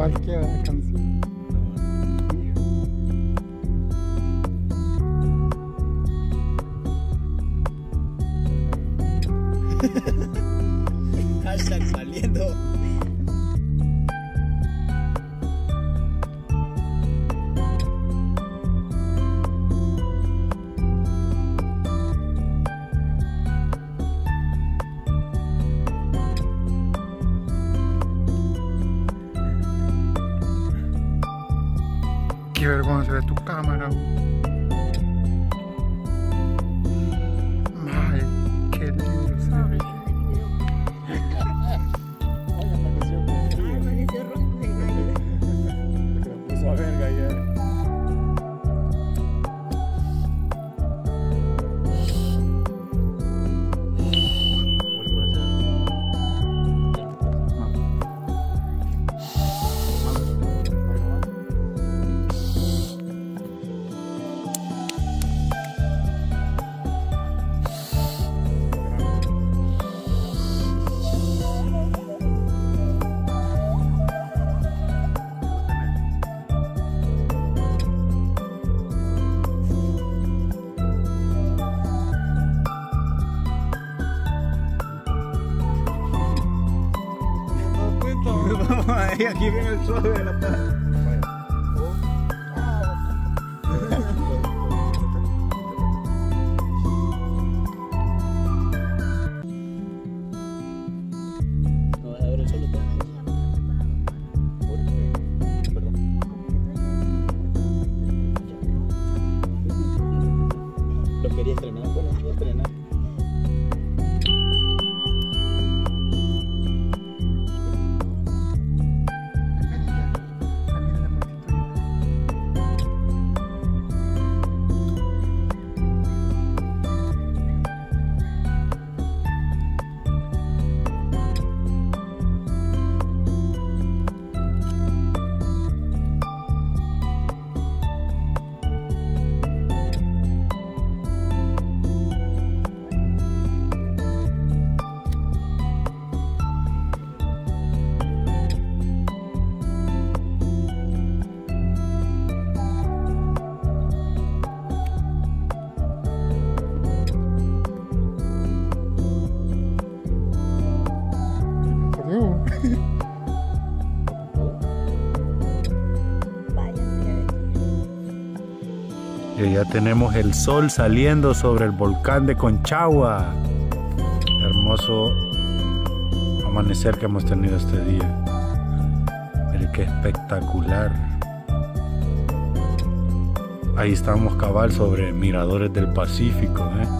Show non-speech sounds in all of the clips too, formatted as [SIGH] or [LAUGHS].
और क्या vergüenza de tu cámara. Ay, [LAUGHS] 别给别人搓了 ya tenemos el sol saliendo sobre el volcán de Conchagua. Hermoso amanecer que hemos tenido este día. Mire qué espectacular. Ahí estamos cabal sobre miradores del Pacífico. ¿eh?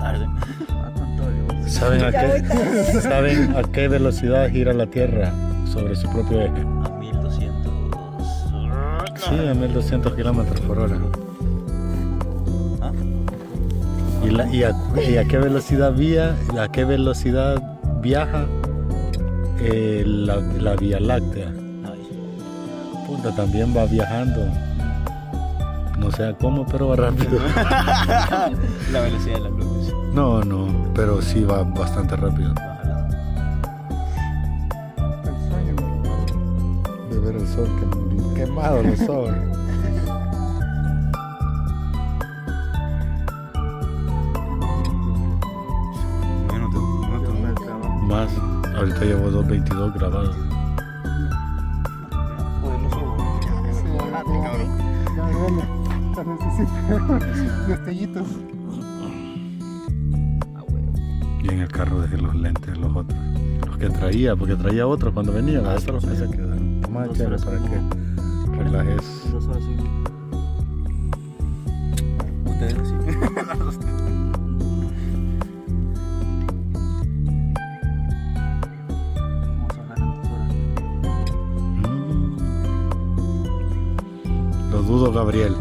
tarde. [LAUGHS] ¿Saben a, qué. ¿Saben a qué velocidad gira la Tierra sobre su propio eje? A 1200. Sí, a 1200 kilómetros por hora. Ah, ¿Y, la- y a, y a qué velocidad vía, a qué velocidad viaja eh, la, la Vía Láctea? Puta, también va viajando. No sé a cómo, pero va rápido. La velocidad de la luz. No, no, pero sí va bastante rápido. De ver el sol que quemado los tú, Más. Ahorita llevo 2.22 grabados. No Sí, necesito [LAUGHS] destellitos. Ah. Y en el carro dejé los lentes, los otros. Los que traía, porque traía otros cuando venía. Los otros se quedaron. Toma Dos chévere para que relajes. Dos horas sí. Ustedes así. Dudo, Gabriel.